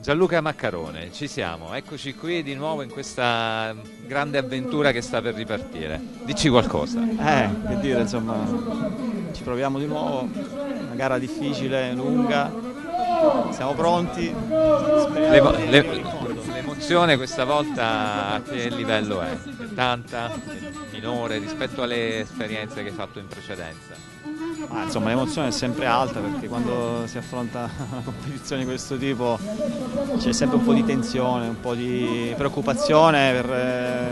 Gianluca Maccarone, ci siamo, eccoci qui di nuovo in questa grande avventura che sta per ripartire. Dici qualcosa. Eh, che dire, insomma, ci proviamo di nuovo, una gara difficile, lunga, siamo pronti. L'emo- le- l'emozione questa volta a che livello è? È tanta? È minore rispetto alle esperienze che hai fatto in precedenza? Ma, insomma, l'emozione è sempre alta perché quando si affronta una competizione di questo tipo c'è sempre un po' di tensione, un po' di preoccupazione per, eh,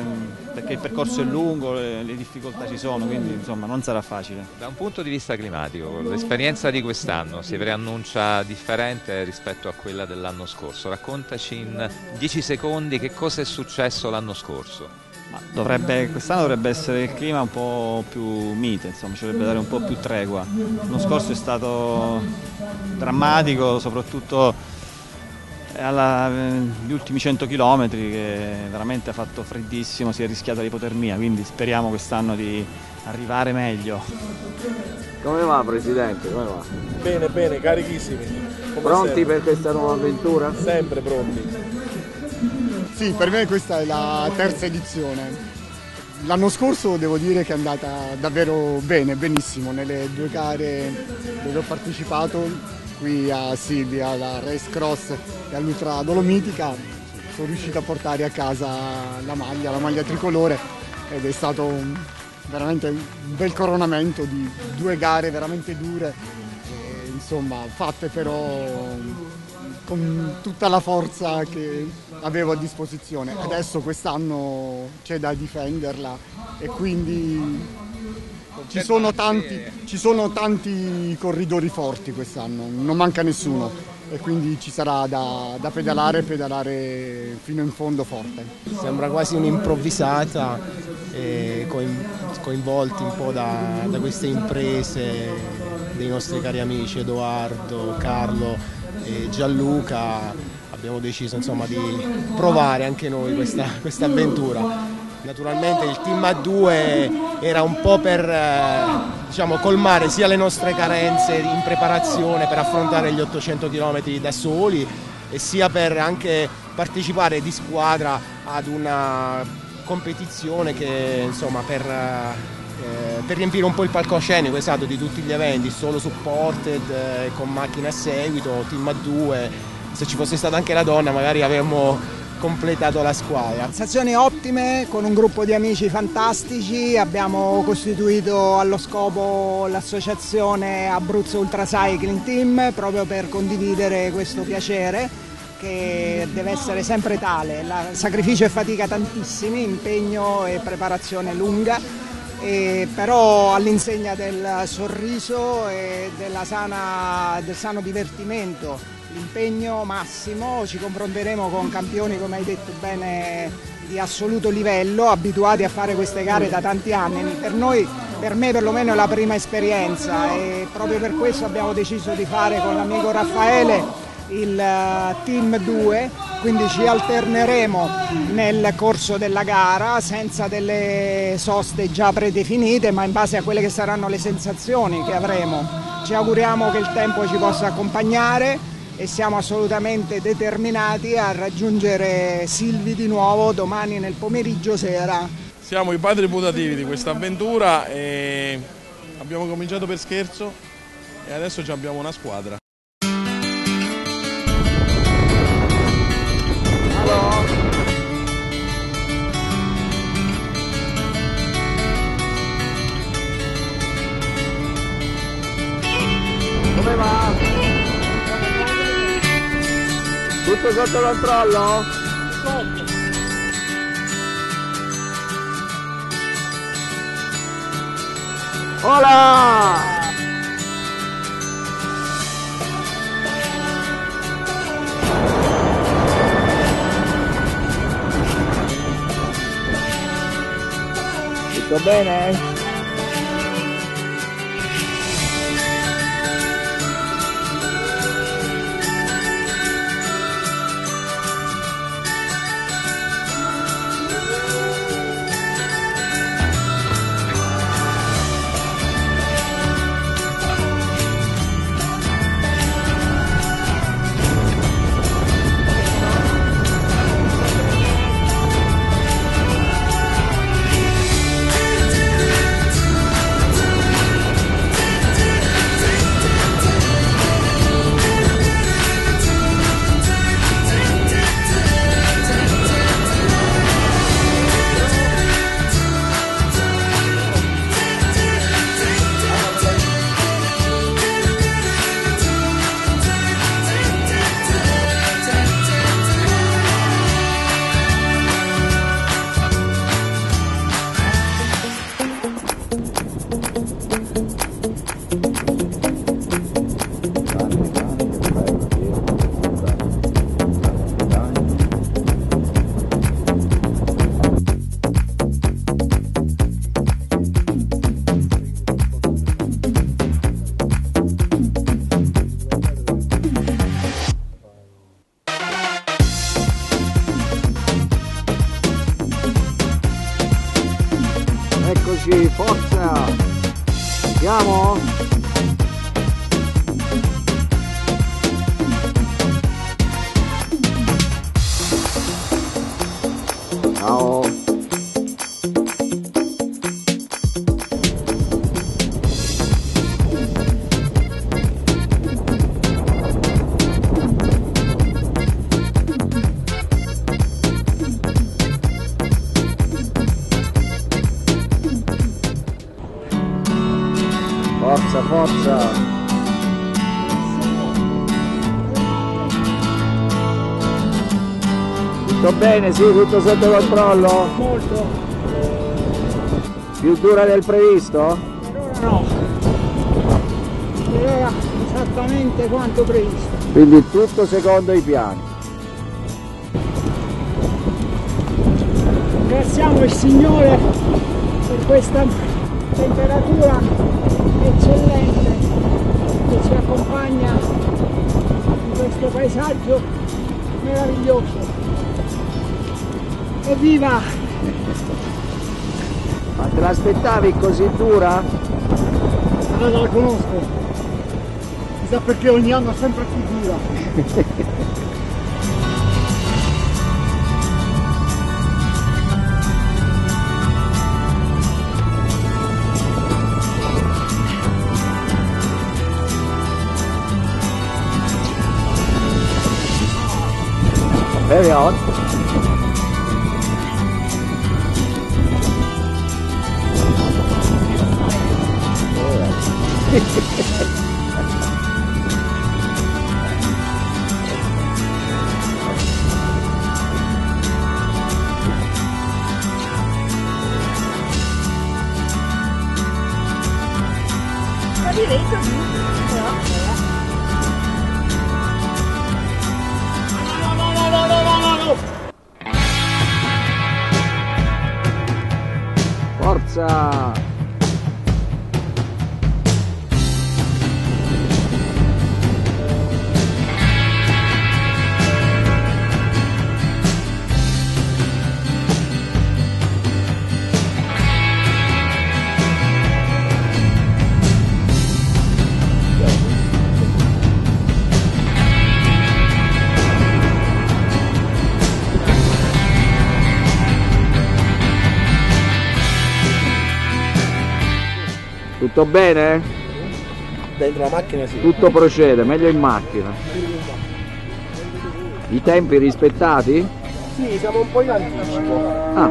perché il percorso è lungo, le, le difficoltà ci sono, quindi insomma non sarà facile. Da un punto di vista climatico, l'esperienza di quest'anno si preannuncia differente rispetto a quella dell'anno scorso. Raccontaci in 10 secondi che cosa è successo l'anno scorso. Ma dovrebbe, quest'anno dovrebbe essere il clima un po' più mite, insomma, ci dovrebbe dare un po' più tregua. L'anno scorso è stato drammatico, soprattutto alla, gli ultimi 100 km che veramente ha fatto freddissimo, si è rischiata l'ipotermia, quindi speriamo quest'anno di arrivare meglio. Come va Presidente? Come va? Bene, bene, carichissimi. Come Pronti sempre. per questa nuova avventura? Sempre pronti. Sì, per me questa è la terza edizione. L'anno scorso devo dire che è andata davvero bene, benissimo, nelle due gare dove ho partecipato, qui a Silvia, alla Race Cross e all'Ultra Dolomitica, sono riuscito a portare a casa la maglia, la maglia tricolore ed è stato veramente un bel coronamento di due gare veramente dure, e, insomma fatte però con tutta la forza che avevo a disposizione. Adesso quest'anno c'è da difenderla e quindi ci sono tanti, ci sono tanti corridori forti quest'anno, non manca nessuno e quindi ci sarà da, da pedalare e pedalare fino in fondo forte. Sembra quasi un'improvvisata, eh, coin- coinvolti un po' da, da queste imprese dei nostri cari amici Edoardo, Carlo e Gianluca. Abbiamo deciso insomma, di provare anche noi questa, questa avventura. Naturalmente il team A2 era un po' per eh, diciamo, colmare sia le nostre carenze in preparazione per affrontare gli 800 km da soli e sia per anche partecipare di squadra ad una competizione che insomma per, eh, per riempire un po' il palcoscenico esatto di tutti gli eventi, solo supported eh, con macchine a seguito, team A2, se ci fosse stata anche la donna magari avremmo completato la squadra. Sensazioni ottime con un gruppo di amici fantastici, abbiamo costituito allo scopo l'associazione Abruzzo Ultra Cycling Team proprio per condividere questo piacere che deve essere sempre tale, La- sacrificio e fatica tantissimi, impegno e preparazione lunga, e però all'insegna del sorriso e sana- del sano divertimento l'impegno massimo, ci confronteremo con campioni come hai detto bene di assoluto livello, abituati a fare queste gare da tanti anni. Per noi, per me perlomeno è la prima esperienza e proprio per questo abbiamo deciso di fare con l'amico Raffaele il eh, team 2, quindi ci alterneremo nel corso della gara senza delle soste già predefinite, ma in base a quelle che saranno le sensazioni che avremo. Ci auguriamo che il tempo ci possa accompagnare e siamo assolutamente determinati a raggiungere Silvi di nuovo domani nel pomeriggio sera. Siamo i padri putativi di questa avventura e abbiamo cominciato per scherzo e adesso abbiamo una squadra. Tutto sotto controllo? Hola! Tutto bene? amici, forza! Andiamo? Tutto bene, sì, tutto sotto controllo? Molto. Più dura del previsto? Per ora no. Per ora esattamente quanto previsto. Quindi tutto secondo i piani. Ringraziamo il Signore per questa temperatura eccellente che ci accompagna in questo paesaggio meraviglioso. Evviva! Ma te l'aspettavi così dura? Allora la conosco. Chissà perché ogni anno è sempre più dura. Very on. Forza! Tutto bene? Dentro la macchina sì. Tutto procede, meglio in macchina. I tempi rispettati? Sì, siamo un po' in anticipo. Ah,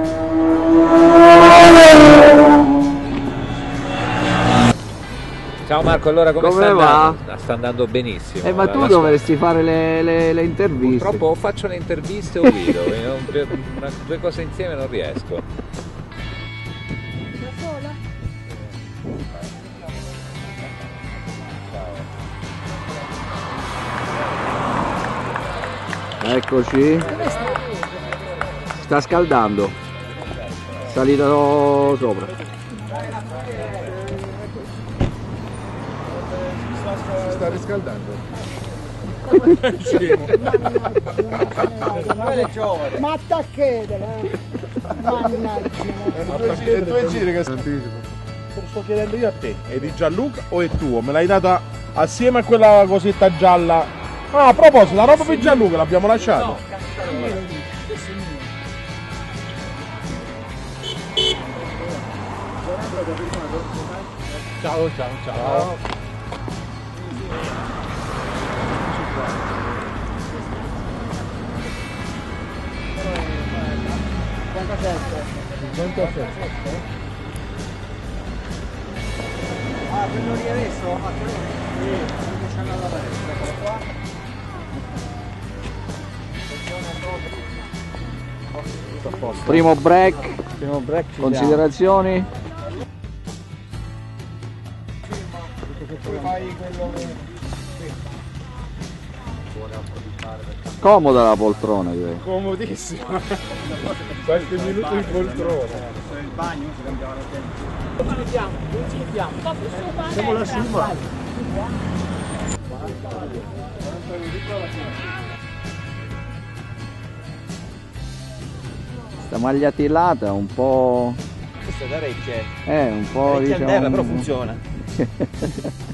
Ciao Marco, allora come, Come sta va? andando? Sta andando benissimo. eh, ma tu la- dovresti fare le, le- le interviste. Purtroppo o faccio le interviste o guido, una- due cose insieme non riesco. Eccoci. Sta scaldando. Salito sopra. Si sta riscaldando. Ma attacchietela! eh. Mannaggia! E due giri che Te lo sto chiedendo io a te. È di Gianluca o è tuo? Me l'hai data assieme a quella cosetta gialla. Ah, a proposito, la roba per Gianluca l'abbiamo lasciata. Ciao, ciao, ciao. Ah, quello lì adesso? Ah, quello lì? Sì, c'hanno alla palestra, qua. Primo break, Primo break ci considerazioni. Comoda la poltrona direi. Comodissimo. Qualche minuto in poltrona. Siamo la suma. Sta magliatellata un po'. Questa da regge. Eh, un po' Regge a diciamo. terra, però funziona.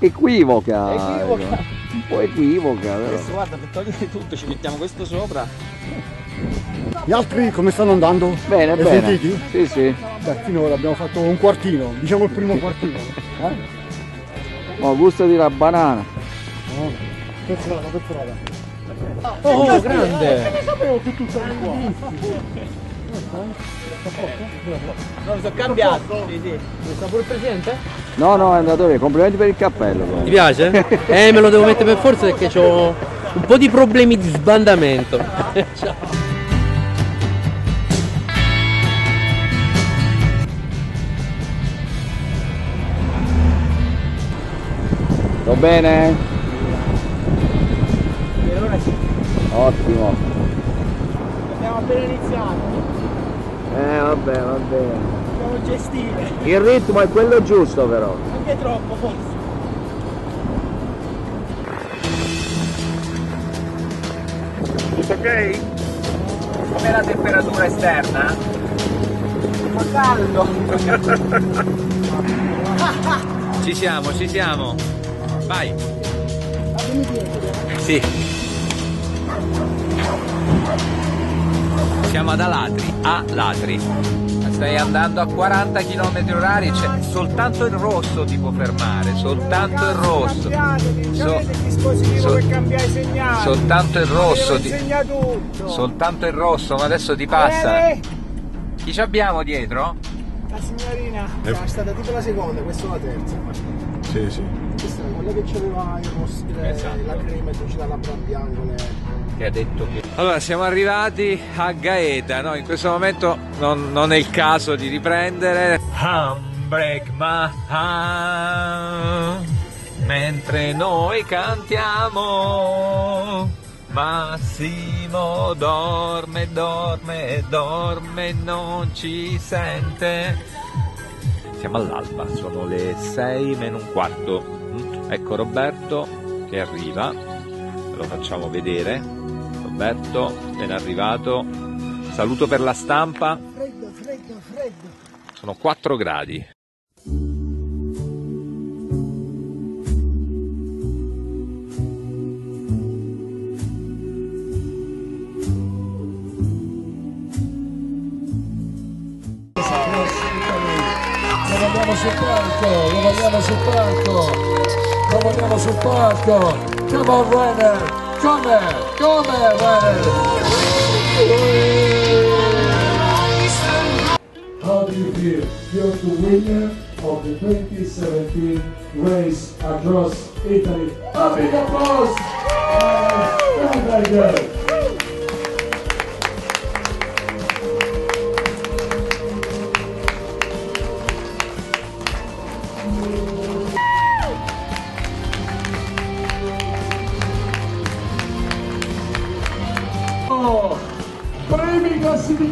Equivoca. Equivoca. Un po' equivoca, però. Adesso guarda, per togliere tutto ci mettiamo questo sopra. Gli altri come stanno andando? Bene, Li bene. sentiti? Sì, sì. Beh, finora abbiamo fatto un quartino, diciamo il primo quartino. Eh? Oh, gustati la banana. Oh, pezzolata, pezzolata. Oh, grande! Ne sapevo che tu stavi qua. Non mi sono cambiato. Sì, sì. Sta pure il presidente? No, no, è andato via. Complimenti per il cappello. però. Ti piace? Eh, me lo devo mettere per forza perché ho un po' di problemi di sbandamento. Ciao. Va bene? Ottimo. Abbiamo appena iniziato. Eh, vabbè, va bene. Dobbiamo gestire. Il ritmo è quello giusto, però. Anche troppo forse. Tutto ok? Com'è la temperatura esterna? Fa caldo. Ci siamo, ci siamo. Vai. Sì. Siamo ad Alatri, a Latri. Stai andando a 40 km orari, c'è soltanto il rosso ti può fermare, soltanto il rosso. So- so-. Soltanto il rosso ti, soltanto il rosso, ma adesso ti passa. Chi ci abbiamo dietro? La signorina. Eh. È stata tipo la seconda, questa è la terza. Sì, sì. Questa è quella che c'aveva il rosso, le- Esatto. la crema e tu ci dà labbra bianco. Che ha detto che... Allora, siamo arrivati a Gaeta, no? In questo momento non, non è il caso di riprendere. Handbrake my hand, mentre noi cantiamo. Massimo dorme, dorme, dorme, non ci sente. Siamo all'alba, sono le 6 meno un quarto. Ecco Roberto che arriva, lo facciamo vedere. Roberto, ben arrivato. Saluto per la stampa. Freddo, freddo, freddo. Sono 4 gradi. Lo vogliamo sul palco, lo vogliamo sul palco, lo vogliamo sul palco. Come on Renner, come, come Renner. How do you feel? You're the winner of the 2017 race across Italy. A big applause! Uh, very,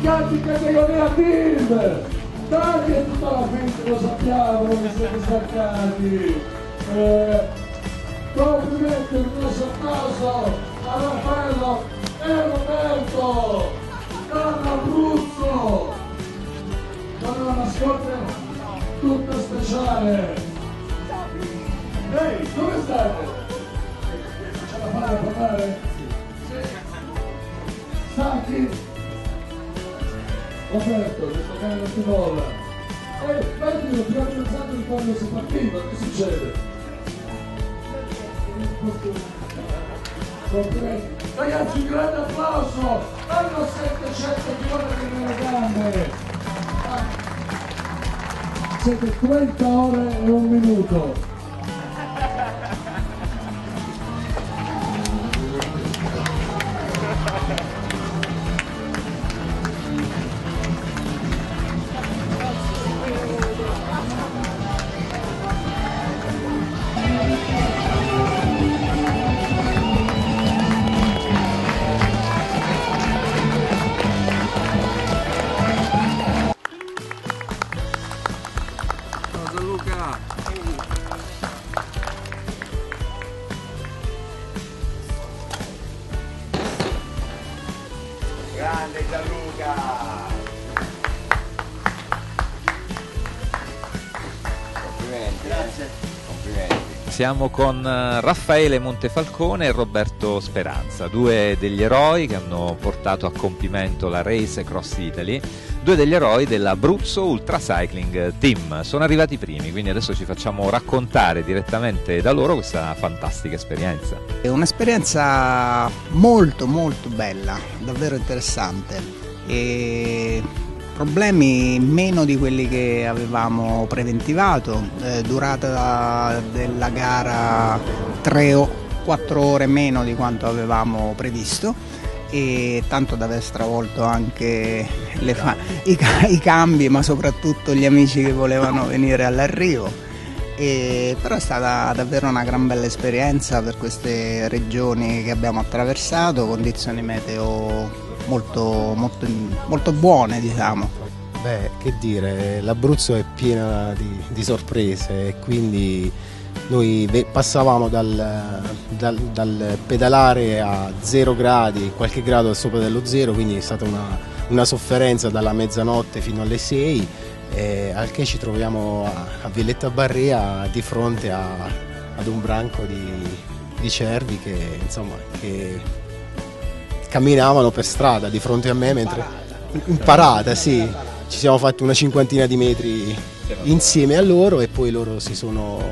classificati categoria team dai che tutta la gente lo sappiamo che siete staccati eh, complimenti un grosso applauso a Raffaello e Roberto dall'Abruzzo con una mascotte tutta speciale. Ehi dove state? ce la fate a parlare? Roberto, questo cane ti molla. Metti, non ti ho pensato di quando si partiva, che succede? Ragazzi, un grande applauso! Hanno 700 km nelle gambe! Ah. Siete 30 ore e un minuto. Siamo con eh, Raffaele Montefalcone e Roberto Speranza, due degli eroi che hanno portato a compimento la Race Cross Italy, due degli eroi dell'Abruzzo Ultra Cycling Team. Sono arrivati i primi, quindi adesso ci facciamo raccontare direttamente da loro questa fantastica esperienza. È un'esperienza molto molto bella, davvero interessante. E problemi meno di quelli che avevamo preventivato, eh, durata della gara 3 o 4 ore meno di quanto avevamo previsto e tanto da aver stravolto anche fa- i, i, cambi ma soprattutto gli amici che volevano venire all'arrivo. E, però è stata davvero una gran bella esperienza per queste regioni che abbiamo attraversato, condizioni meteo molto, molto, molto buone diciamo. Beh, che dire, l'Abruzzo è piena di, di sorprese e quindi noi passavamo dal, dal, dal, pedalare a 0 gradi, qualche grado sopra dello zero, quindi è stata una, una sofferenza dalla mezzanotte fino alle 6, e al che ci troviamo a, a Villetta Barrea di fronte a, ad un branco di, di cervi che, insomma, che camminavano per strada di fronte a me mentre in parata, sì. Ci siamo fatti una cinquantina di metri insieme a loro e poi loro si sono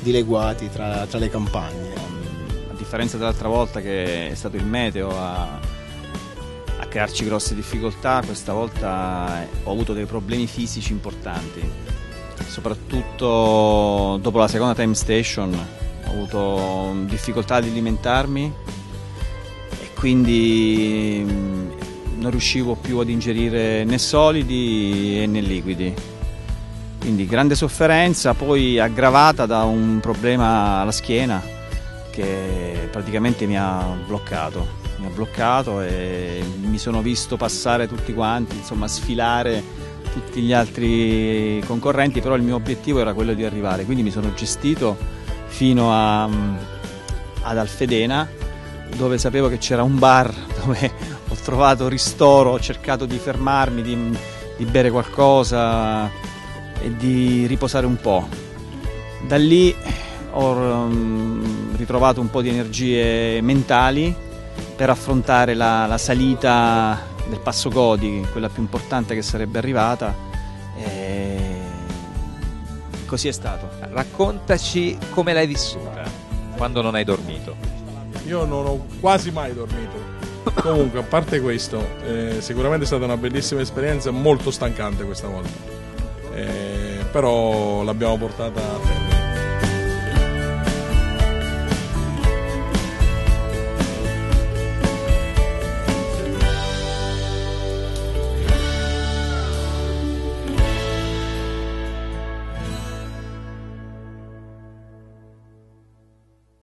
dileguati tra, tra le campagne. A differenza dell'altra volta che è stato il meteo a, a crearci grosse difficoltà, questa volta ho avuto dei problemi fisici importanti, soprattutto dopo la seconda time station ho avuto difficoltà ad alimentarmi quindi mm, non riuscivo più ad ingerire né solidi né liquidi. Quindi grande sofferenza, poi aggravata da un problema alla schiena che praticamente mi ha bloccato. Mi ha bloccato e mi sono visto passare tutti quanti, insomma sfilare tutti gli altri concorrenti, però il mio obiettivo era quello di arrivare, quindi mi sono gestito fino a, mm, ad Alfedena dove sapevo che c'era un bar dove ho trovato ristoro, ho cercato di fermarmi, di, di bere qualcosa e di riposare un po'. Da lì ho um, ritrovato un po' di energie mentali per affrontare la, la, salita del Passo Godi, quella più importante che sarebbe arrivata. E così è stato. Raccontaci come l'hai vissuta quando non hai dormito. Io non ho quasi mai dormito. Comunque, a parte questo, eh, sicuramente è stata una bellissima esperienza, molto stancante questa volta. Eh, però l'abbiamo portata a